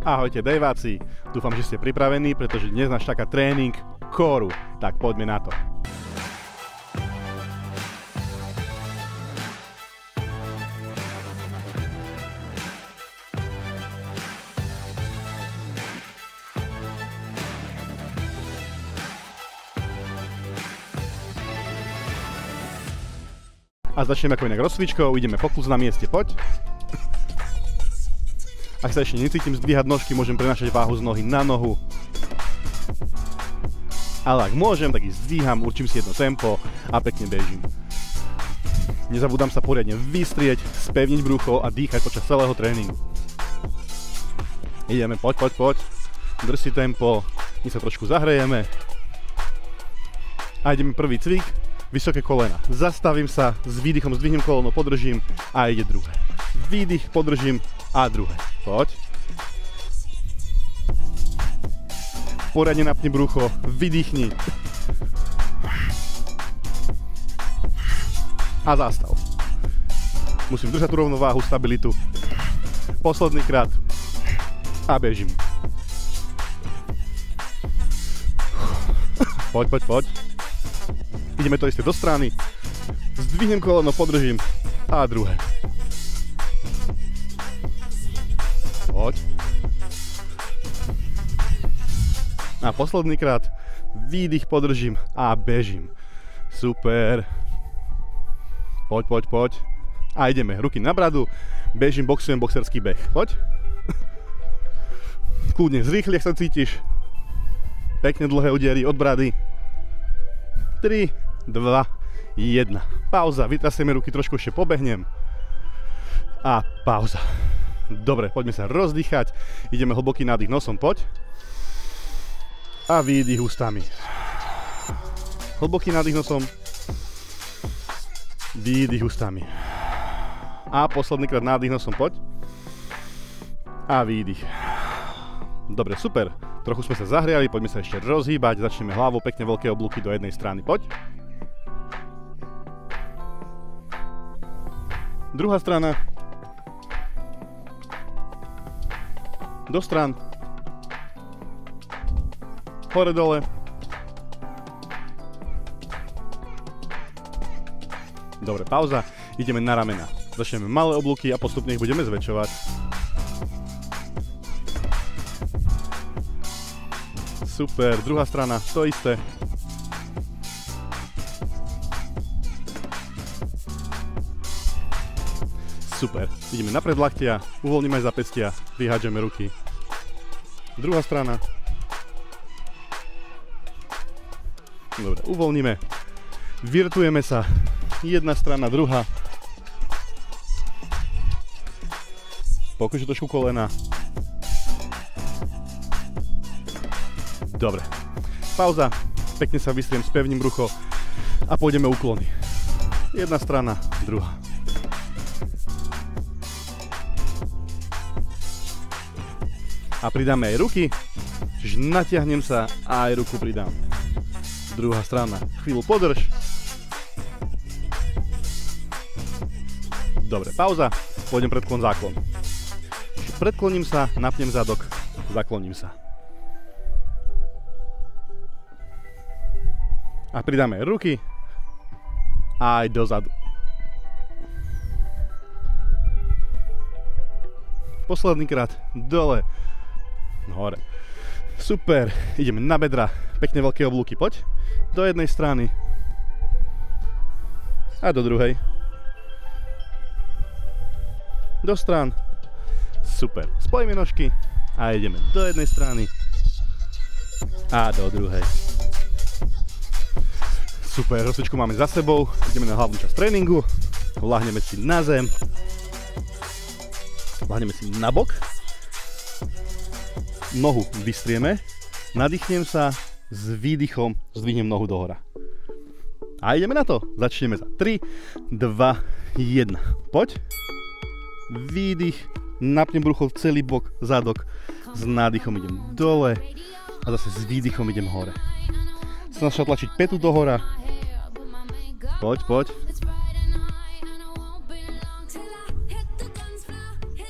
Ahojte Dejváci, dúfam, že ste pripravení, pretože dnes nás čaká tréning kóru. Tak poďme na to. A začneme ako inak rozcvičkou, ideme pokus na mieste, poď. Ak sa ešte necítim zdvíhať nožky, môžem prenašať váhu z nohy na nohu. Ale ak môžem, tak ich zdvíham, určím si jedno tempo a pekne bežím. Nezabudám sa poriadne vystrieť, spevniť brucho a dýchať počas celého tréningu. Ideme, poď, poď, poď. Drž si tempo, my sa trošku zahrejeme. A ideme prvý cvik, vysoké kolena. Zastavím sa, s výdychom zdvihnem koleno, podržím a ide druhé. Výdych, podržím a druhé. Poď. Poriadne napni brucho, vydýchni. A zastav. Musím držať tú rovnováhu, stabilitu. Posledný krát. A bežím. Poď, poď, poď. Ideme to isté do strany. Zdvihnem koleno, podržím. A druhé. A posledný krát výdych podržím a bežím. Super. Poď, poď, poď. A ideme. Ruky na bradu. Bežím, boxujem boxerský beh. Poď. Kľudne zrýchli, ak sa cítiš. Pekne dlhé udiery od brady. 3, 2, 1. Pauza. Vytrasieme ruky, trošku ešte pobehnem. A pauza. Dobre, poďme sa rozdýchať. Ideme hlboký nádych nosom, poď. A výdych ústami. Hlboký nádych nosom. Výdych ústami. A posledný krát nádych nosom, poď. A výdych. Dobre, super. Trochu sme sa zahriali, poďme sa ešte rozhýbať. Začneme hlavou, pekne veľké oblúky do jednej strany, poď. Druhá strana. do stran, hore dole, Dobre, pauza, ideme na ramena. Začneme malé oblúky a postupne ich budeme zväčšovať. Super, druhá strana, to isté. Super. Ideme na predlaktia, uvoľníme aj zapestia, vyhádžeme ruky. Druhá strana. Dobre, uvoľníme. Virtujeme sa. Jedna strana, druhá. Pokúšaj trošku kolena. Dobre. Pauza. Pekne sa vystriem, spevním brucho a pôjdeme úklony. Jedna strana, druhá. a pridáme aj ruky, čiže natiahnem sa a aj ruku pridám. Druhá strana, chvíľu podrž. Dobre, pauza, pôjdem predklon záklon. Predkloním sa, napnem zadok, zakloním sa. A pridáme ruky aj dozadu. Posledný krát, dole, hore. Super, ideme na bedra, pekne veľké oblúky, poď. Do jednej strany. A do druhej. Do strán. Super, spojíme nožky a ideme do jednej strany a do druhej. Super, rozcvičku máme za sebou, ideme na hlavnú časť tréningu, lahneme si na zem, lahneme si na bok nohu vystrieme, nadýchnem sa, s výdychom zdvihnem nohu dohora. A ideme na to. Začneme za 3, 2, 1. Poď. Výdych, napnem brucho celý bok, zadok. S nádychom idem dole a zase s výdychom idem hore. Snaž sa tlačiť petu dohora. Poď, poď.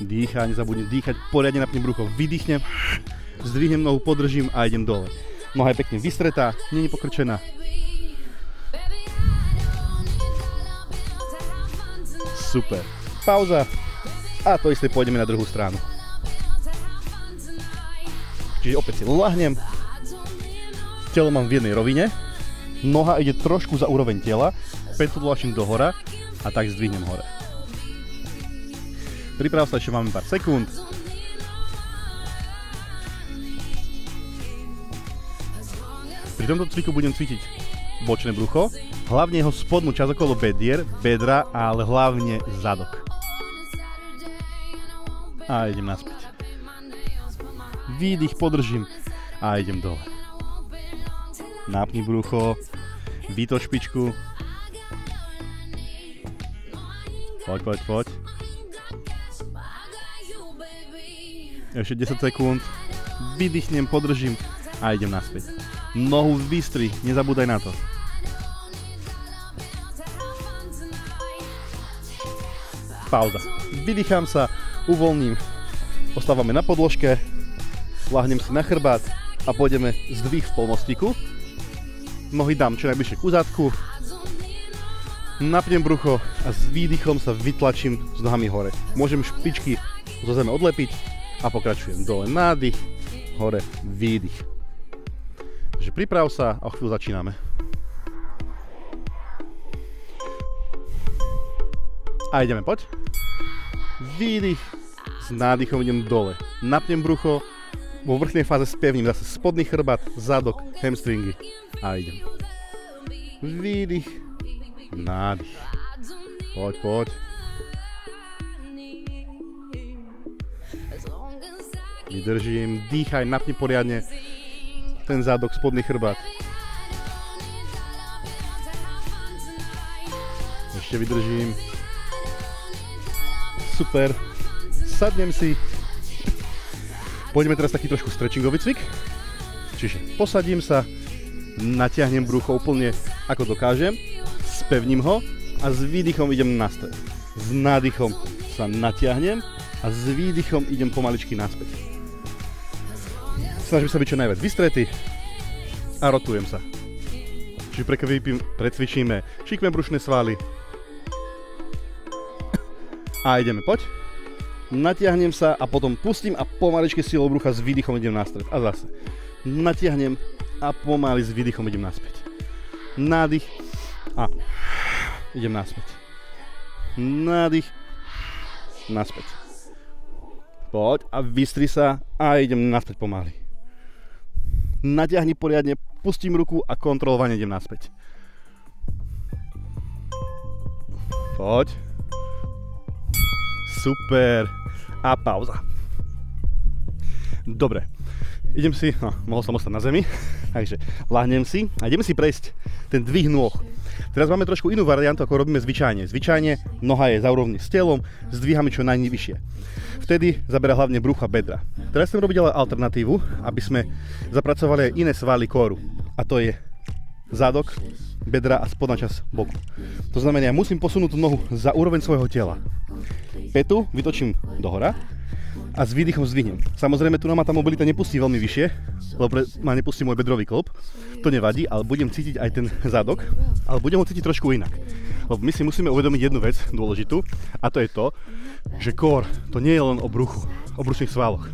Dýcha, nezabudnem dýchať, poriadne napnem brucho, vydýchnem, zdvihnem nohu, podržím a idem dole. Noha je pekne vystretá, není pokrčená. Super. Pauza. A to isté pôjdeme na druhú stranu. Čiže opäť si lahnem, telo mám v jednej rovine, noha ide trošku za úroveň tela, petu dlačím do hora a tak zdvihnem hore. Priprav sa, ešte máme pár sekúnd. Tomto cviku budem cítiť bočné brucho, hlavne jeho spodnú časť okolo bedier, bedra, ale hlavne zadok. A idem naspäť. Výdych, podržím a idem dole. Nápni brucho, vytoč špičku. Poď, poď, poď. Ešte 10 sekúnd. Vydýchnem, podržím a idem naspäť. Nohu vystri, nezabúdaj na to. Pauza. Vydýcham sa, uvoľním. Ostávame na podložke, lahnem si na chrbát a pôjdeme zdvih v polmostiku. Nohy dám čo najbližšie ku zadku. Napnem brucho a s výdychom sa vytlačím s nohami hore. Môžem špičky zo zeme odlepiť a pokračujem dole nádych, hore výdych. Takže priprav sa a o chvíľu začíname. A ideme, poď. Výdych, s nádychom idem dole. Napnem brucho, vo vrchnej fáze spevním zase spodný chrbát, zadok, hamstringy a idem. Výdych, nádych. Poď, poď. Vydržím, dýchaj, napni poriadne ten zádok, spodný chrbát. Ešte vydržím. Super. Sadnem si. Poďme teraz taký trošku stretchingový cvik. Čiže posadím sa, natiahnem brucho úplne ako dokážem, spevním ho a s výdychom idem na stred. S nádychom sa natiahnem a s výdychom idem pomaličky naspäť. Snažím sa byť čo najviac vystretý a rotujem sa. Čiže precvičíme šikme brušné svaly. A ideme, poď. Natiahnem sa a potom pustím a pomaličky silou brucha s výdychom idem na stred. A zase. Natiahnem a pomaly s výdychom idem naspäť. Nádych a idem naspäť. Nádych, naspäť. Poď a vystri sa a idem naspäť pomaly natiahni poriadne, pustím ruku a kontrolovane idem naspäť. Poď. Super. A pauza. Dobre. Idem si, no, mohol som ostať na zemi, takže lahnem si a ideme si prejsť ten dvih nôh. Teraz máme trošku inú variantu, ako robíme zvyčajne. Zvyčajne noha je za úrovni s telom, zdvíhame čo najvyššie. Vtedy zabera hlavne brucha bedra. Teraz chcem robiť ale alternatívu, aby sme zapracovali aj iné svaly kóru. A to je zadok, bedra a spodná časť boku. To znamená, ja musím posunúť tú nohu za úroveň svojho tela. Petu vytočím do hora, a s výdychom zdvihnem. Samozrejme, tu ma tá mobilita nepustí veľmi vyššie, lebo ma nepustí môj bedrový klop. To nevadí, ale budem cítiť aj ten zadok, ale budem ho cítiť trošku inak. Lebo my si musíme uvedomiť jednu vec dôležitú a to je to, že kór to nie je len o bruchu, o brušných svaloch.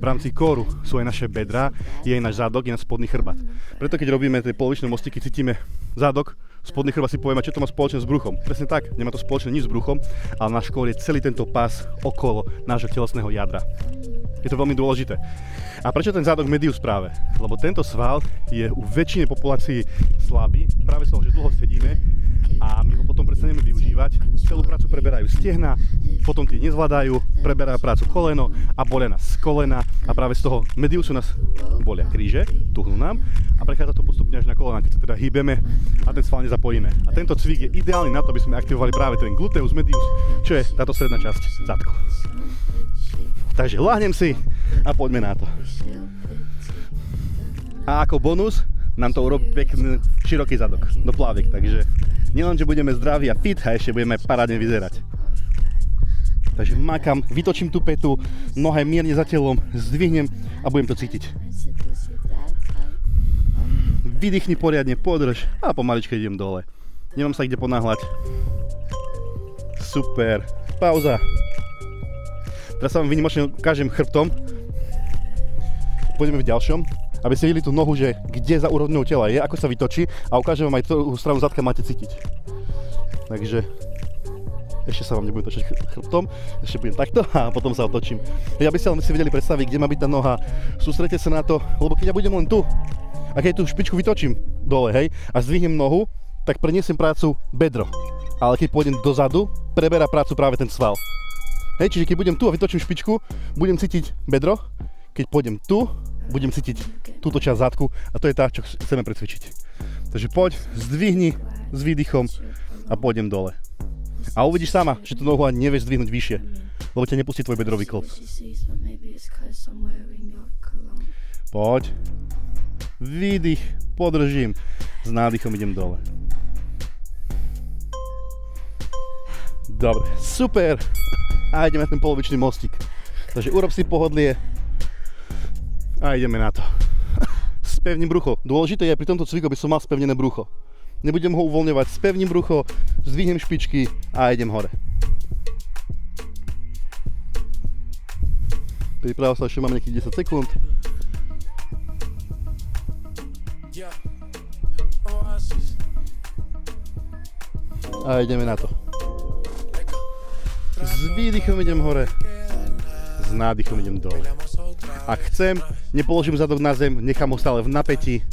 V rámci kóru sú aj naše bedra, je aj náš zadok, je náš spodný chrbát. Preto keď robíme tie polovičné mostiky, cítime zadok, spodný chrbát si povieme, čo to má spoločné s bruchom. Presne tak, nemá to spoločné nič s bruchom, ale náš kôr je celý tento pás okolo nášho telesného jadra. Je to veľmi dôležité. A prečo ten zádok medius práve? Lebo tento sval je u väčšiny populácií slabý, práve z toho, že dlho sedíme a my ho potom prestaneme využívať. Celú prácu preberajú stehna, potom tie nezvládajú, preberajú prácu koleno a bolia nás z kolena a práve z toho mediusu nás bolia kríže, tuhnú nám a prechádza to postupne až na kolena, sa hýbeme a ten sval nezapojíme. A tento cvik je ideálny na to, aby sme aktivovali práve ten gluteus medius, čo je táto stredná časť zadku. Takže láhnem si a poďme na to. A ako bonus nám to urobí pekný široký zadok do plávik, takže nielen, že budeme zdraví a fit, a ešte budeme parádne vyzerať. Takže makam, vytočím tú petu, nohe mierne za telom, zdvihnem a budem to cítiť. Vydýchni poriadne, podrž a pomaličke idem dole. Nemám sa kde ponáhľať. Super. Pauza. Teraz sa vám vynimočne ukážem chrbtom. Pôjdeme v ďalšom, aby ste videli tú nohu, že kde za úrovňou tela je, ako sa vytočí a ukážem vám aj tú stranu zadka máte cítiť. Takže ešte sa vám nebudem točiť chrbtom, ešte budem takto a potom sa otočím. Ja by ste si vedeli predstaviť, kde má byť tá noha. Sústrete sa na to, lebo keď ja budem len tu a keď tú špičku vytočím dole, hej, a zdvihnem nohu, tak preniesem prácu bedro. Ale keď pôjdem dozadu, preberá prácu práve ten sval. Hej, čiže keď budem tu a vytočím špičku, budem cítiť bedro, keď pôjdem tu, budem cítiť túto časť zadku a to je tá, čo chceme precvičiť. Takže poď, zdvihni s výdychom a pôjdem dole. A uvidíš sama, že tú nohu ani nevieš zdvihnúť vyššie, lebo ťa nepustí tvoj bedrový klop. Poď. Výdych, podržím. S nádychom idem dole. Dobre, super. A ideme na ten polovičný mostík. Takže urob si pohodlie. A ideme na to. Spevním brucho. Dôležité je pri tomto cviku, aby som mal spevnené brucho nebudem ho uvoľňovať, spevním brucho, zdvihnem špičky a idem hore. Priprav sa, ešte máme nejakých 10 sekúnd. A ideme na to. S výdychom idem hore, s nádychom idem dole. Ak chcem, nepoložím zadok na zem, nechám ho stále v napätí,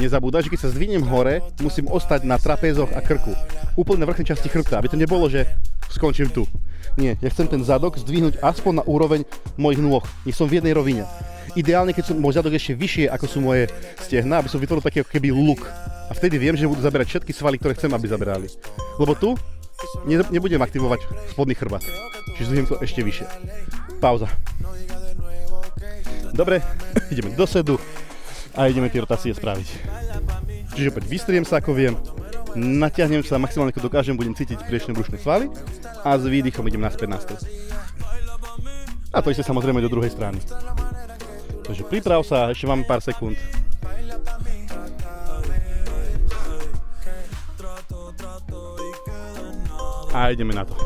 nezabúdať, že keď sa zdvihnem hore, musím ostať na trapézoch a krku. Úplne na vrchnej časti chrbta, aby to nebolo, že skončím tu. Nie, ja chcem ten zadok zdvihnúť aspoň na úroveň mojich nôh. Nech som v jednej rovine. Ideálne, keď som môj zadok ešte vyššie, ako sú moje stehna, aby som vytvoril taký ako keby luk. A vtedy viem, že budú zaberať všetky svaly, ktoré chcem, aby zaberali. Lebo tu nebudem aktivovať spodný chrbát. Čiže zdvihnem to ešte vyššie. Pauza. Dobre, ideme do sedu a ideme tie rotácie spraviť. Čiže opäť vystriem sa ako viem, natiahnem sa maximálne ako dokážem, budem cítiť priečne brušné svaly a s výdychom idem naspäť na stres. A to isté samozrejme do druhej strany. Takže priprav sa, ešte máme pár sekúnd. A ideme na to.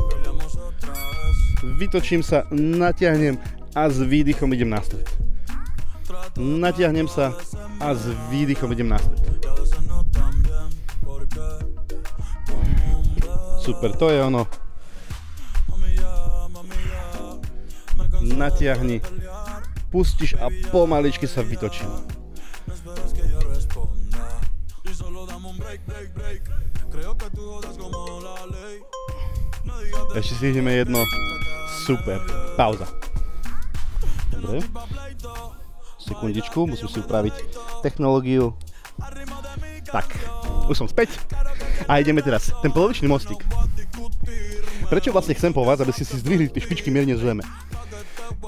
Vytočím sa, natiahnem a s výdychom idem na. Natiahnem sa a s výdychom idem naspäť. Super, to je ono. Natiahni, pustíš a pomaličky sa vytočí. Ešte si ideme jedno. Super. Pauza. Dobre sekundičku, musím si upraviť technológiu. Tak, už som späť. A ideme teraz, ten polovičný mostík. Prečo vlastne chcem po vás, aby ste si zdvihli tie špičky mierne z zeme?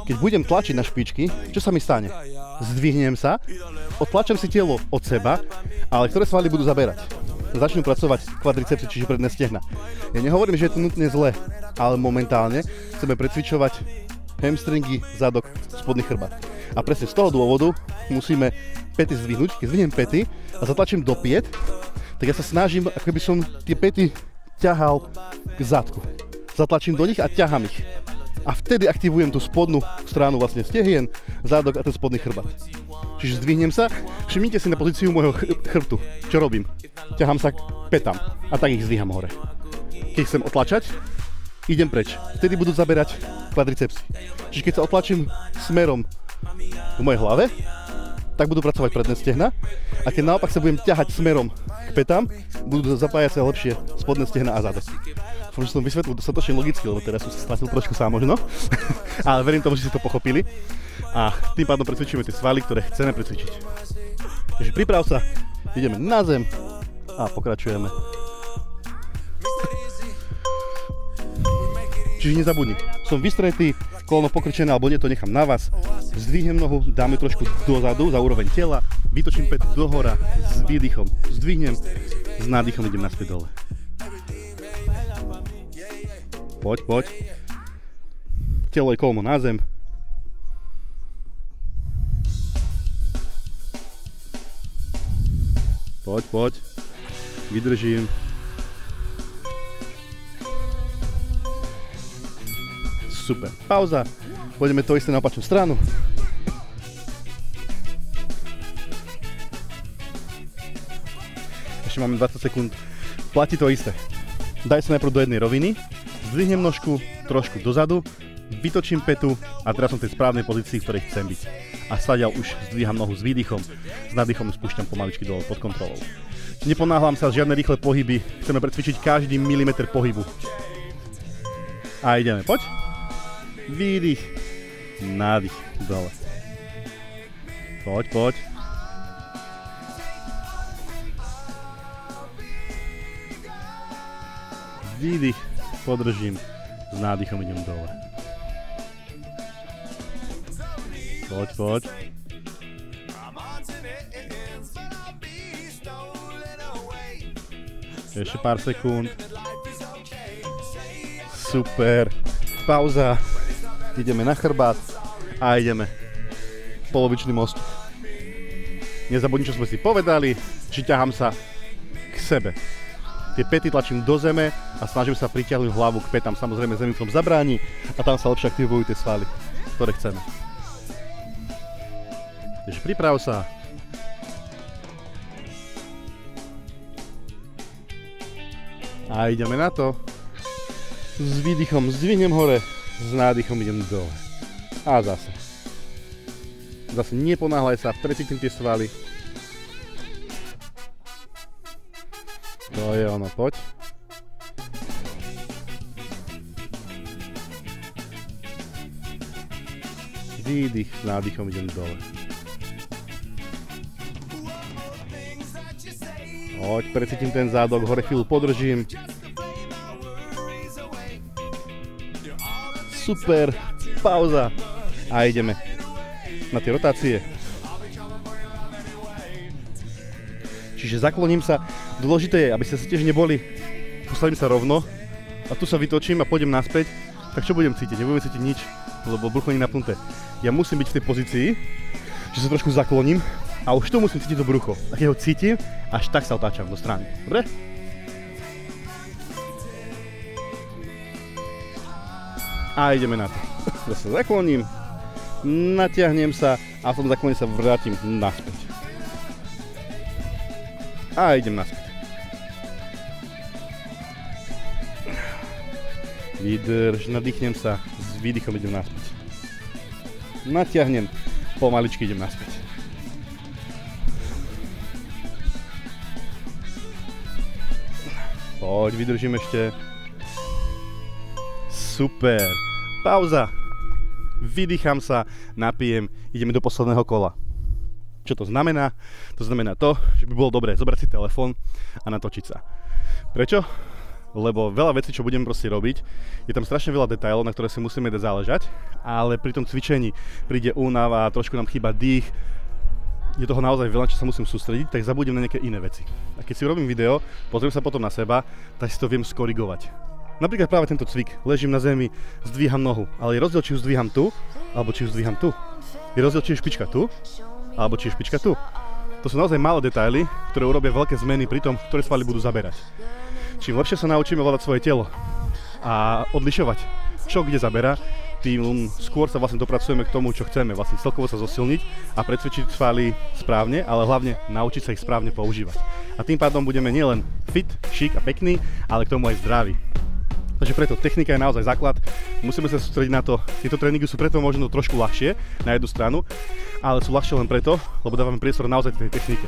Keď budem tlačiť na špičky, čo sa mi stane? Zdvihnem sa, odtlačam si telo od seba, ale ktoré svaly budú zaberať? Začnú pracovať kvadricepsy, čiže predné stehna. Ja nehovorím, že je to nutne zle, ale momentálne chceme precvičovať hamstringy, zadok, spodný chrbát. A presne z toho dôvodu musíme pety zdvihnúť. Keď zdvihnem pety a zatlačím do piet, tak ja sa snažím, ako by som tie pety ťahal k zadku. Zatlačím do nich a ťahám ich. A vtedy aktivujem tú spodnú stranu vlastne stehien, zádok a ten spodný chrbát. Čiže zdvihnem sa, všimnite si na pozíciu môjho chrbtu. Čo robím? Ťahám sa k petám a tak ich zdvíham hore. Keď chcem otlačať, idem preč. Vtedy budú zaberať kvadricepsy. Čiže keď sa otlačím smerom v mojej hlave, tak budú pracovať predné stehna. A keď naopak sa budem ťahať smerom k petám, budú zapájať sa lepšie spodné stehna a zadok. Dúfam, som vysvetlil dostatočne logicky, lebo teraz som sa stratil trošku sám možno. Ale verím tomu, že si to pochopili. A tým pádom precvičíme tie svaly, ktoré chceme precvičiť. Takže priprav sa, ideme na zem a pokračujeme. Čiže nezabudni, som vystretý, kolno pokrčené alebo nie, to nechám na vás. Zdvihnem nohu, dáme trošku dozadu za úroveň tela, vytočím pet dohora s výdychom, zdvihnem, s nádychom idem naspäť dole. Poď, poď. kolmo na zem. Poď, poď. Vydržím. Super. Pauza. Pôjdeme to isté na opačnú stranu. Ešte máme 20 sekúnd. Platí to isté. Daj sa najprv do jednej roviny, zdvihnem nožku trošku dozadu, vytočím petu a teraz som v tej správnej pozícii, v ktorej chcem byť. A stadiaľ už zdvíham nohu s výdychom, s nadýchom spúšťam pomaličky dole pod kontrolou. Neponáhlam sa, žiadne rýchle pohyby, chceme precvičiť každý milimeter pohybu. A ideme, poď. Výdych, nádych, dole. Poď, poď. Výdych, podržím, s nádychom idem dole. Poď, poď. Ešte pár sekúnd. Super. Pauza. Ideme na chrbát a ideme polovičný most. Nezabudni, čo sme si povedali, či ťahám sa k sebe. Tie pety tlačím do zeme a snažím sa pritiahnuť hlavu k petám. Samozrejme zemi v tom zabráni a tam sa lepšie aktivujú tie svaly, ktoré chceme. Takže priprav sa. A ideme na to. S výdychom zdvihnem hore, s nádychom idem dole. A zase. Zase neponáhľaj sa, precítim tie svaly. To je ono, poď. Výdych, nádychom idem dole. Poď, precítim ten zádok, hore chvíľu podržím. Super, pauza. A ideme na tie rotácie. Čiže zakloním sa. Dôležité je, aby ste sa tiež neboli. Postavím sa rovno a tu sa vytočím a pôjdem naspäť. Tak čo budem cítiť? Nebudem cítiť nič, lebo brucho nie napnuté. Ja musím byť v tej pozícii, že sa trošku zakloním a už tu musím cítiť to brucho. A keď ho cítim, až tak sa otáčam do strany. Dobre? A ideme na to. Zase zakloním, natiahnem sa a v tom zaklone sa vrátim naspäť. A idem naspäť. Vydrž, nadýchnem sa, s výdychom idem naspäť. Natiahnem, pomaličky idem naspäť. Poď, vydržím ešte. Super. Pauza. Vydýcham sa, napijem, ideme do posledného kola. Čo to znamená? To znamená to, že by bolo dobré zobrať si telefón a natočiť sa. Prečo? Lebo veľa vecí, čo budem proste robiť, je tam strašne veľa detailov, na ktoré si musíme záležať, ale pri tom cvičení príde únava, trošku nám chýba dých, je toho naozaj veľa, čo sa musím sústrediť, tak zabudnem na nejaké iné veci. A keď si robím video, pozriem sa potom na seba, tak si to viem skorigovať. Napríklad práve tento cvik. Ležím na zemi, zdvíham nohu. Ale je rozdiel, či ju zdvíham tu, alebo či ju zdvíham tu. Je rozdiel, či je špička tu, alebo či je špička tu. To sú naozaj malé detaily, ktoré urobia veľké zmeny pri tom, ktoré svaly budú zaberať. Čím lepšie sa naučíme ovládať svoje telo a odlišovať, čo kde zabera, tým skôr sa vlastne dopracujeme k tomu, čo chceme. Vlastne celkovo sa zosilniť a precvičiť svaly správne, ale hlavne naučiť sa ich správne používať. A tým pádom budeme nielen fit, šik a pekný, ale k tomu aj zdraví. Takže preto technika je naozaj základ. Musíme sa sústrediť na to. Tieto tréningy sú preto možno trošku ľahšie na jednu stranu, ale sú ľahšie len preto, lebo dávame priestor naozaj tej technike.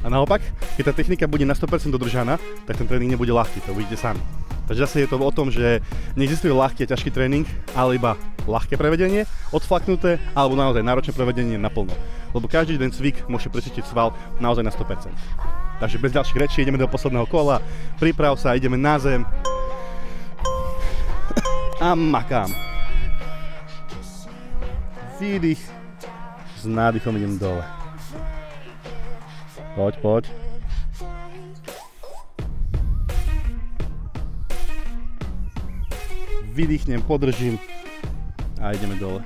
A naopak, keď tá technika bude na 100% dodržaná, tak ten tréning nebude ľahký, to uvidíte sami. Takže zase je to o tom, že neexistuje ľahký a ťažký tréning, ale iba ľahké prevedenie, odflaknuté alebo naozaj náročné prevedenie naplno. Lebo každý jeden cvik môže presítiť sval naozaj na 100%. Takže bez ďalších rečí ideme do posledného kola, priprav sa, ideme na zem, a makám. Výdych. S nádychom idem dole. Poď, poď. Vydýchnem, podržím A ideme dole.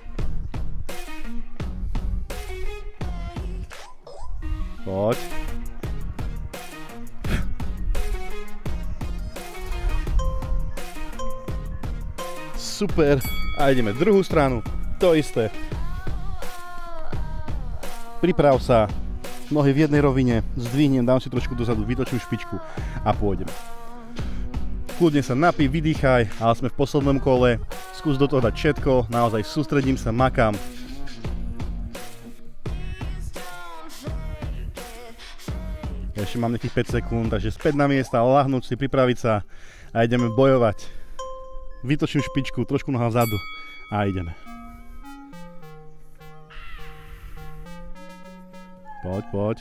Poď. Super. A ideme druhú stranu. To isté. Priprav sa. Nohy v jednej rovine. Zdvihnem, dám si trošku dozadu, vytočím špičku a pôjdem. Kľudne sa napí, vydýchaj, ale sme v poslednom kole. Skús do toho dať všetko, naozaj sústredím sa, makám. Ešte mám nejakých 5 sekúnd, takže späť na miesta, lahnúť si, pripraviť sa a ideme bojovať. Vytočím špičku, trošku noha vzadu a ideme. Poď, poď.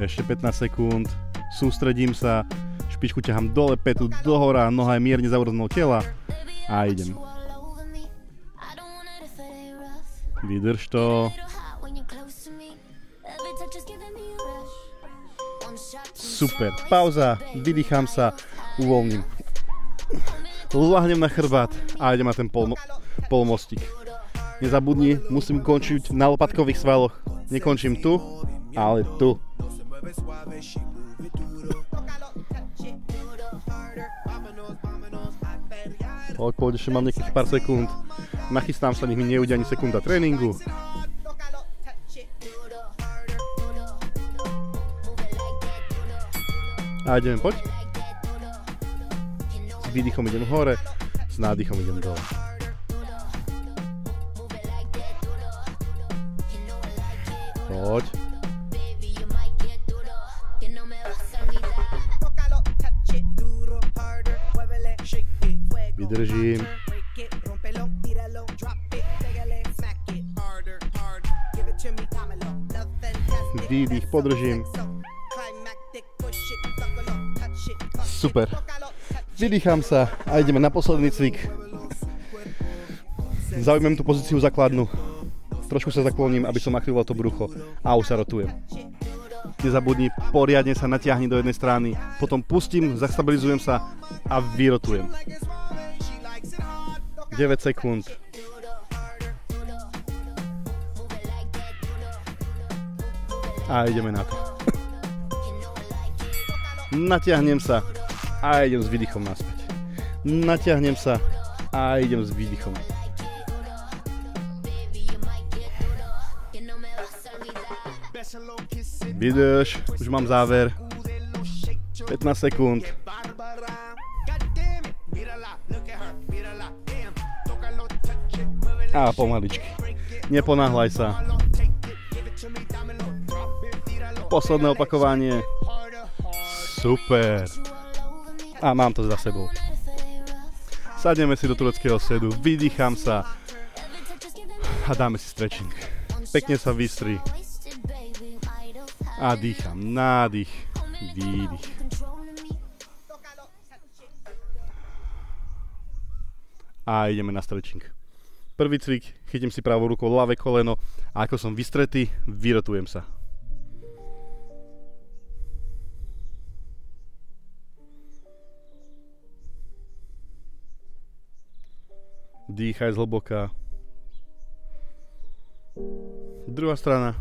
Ešte 15 sekúnd. Sústredím sa, špičku ťahám dole, petu dohora, noha je mierne za tela a idem. Vydrž to. Super. Pauza, vydýcham sa, uvoľním. Lahnem na chrbát a idem na ten pol, polmostík. Nezabudni, musím končiť na lopatkových svaloch. Nekončím tu, ale tu. Poď, poď, ešte mám nejakých pár sekúnd nachystám sa, nech mi neujde ani sekunda tréningu. A ideme, poď. S výdychom idem hore, s nádychom idem dole. Poď. Vydržím. výdych, podržím. Super. Vydýcham sa a ideme na posledný cvik. Zaujmem tú pozíciu základnú. Trošku sa zakloním, aby som aktivoval to brucho a už sa rotujem. Nezabudni, poriadne sa natiahni do jednej strany, potom pustím, zastabilizujem sa a vyrotujem. 9 sekúnd. a ideme na to. Natiahnem sa a idem s výdychom naspäť. Natiahnem sa a idem s výdychom. Vydrž, už mám záver. 15 sekúnd. A pomaličky. Neponáhľaj sa posledné opakovanie. Super. A mám to za sebou. Sadneme si do tureckého sedu, vydýcham sa a dáme si stretching. Pekne sa vystri. A dýcham. Nádych, výdych. A ideme na stretching. Prvý cvik, chytím si pravou rukou ľavé koleno a ako som vystretý, vyrotujem sa. Dýchaj zhlboka. Druhá strana.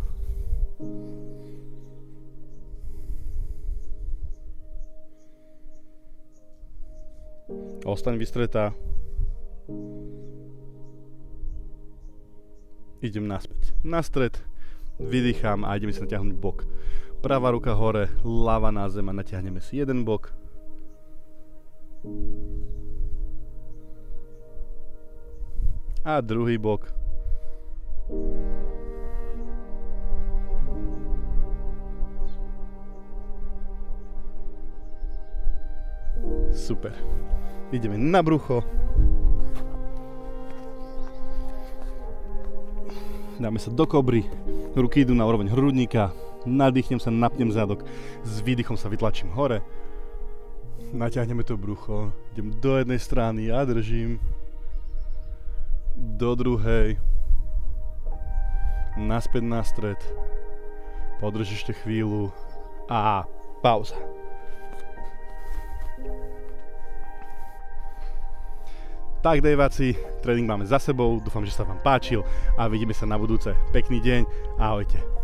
Ostaň vystretá. Idem naspäť. Na stred. Vydýcham a ideme si natiahnuť bok. Pravá ruka hore, ľava na zem a natiahneme si jeden bok. A druhý bok. Super. Ideme na brucho. Dáme sa do kobry. Ruky idú na úroveň hrudníka. Nadýchnem sa, napnem zadok. S výdychom sa vytlačím hore. Naťahneme to brucho. Idem do jednej strany a držím do druhej. Naspäť na stred. Podrž ešte chvíľu. A pauza. Tak dejváci, tréning máme za sebou, dúfam, že sa vám páčil a vidíme sa na budúce. Pekný deň, ahojte.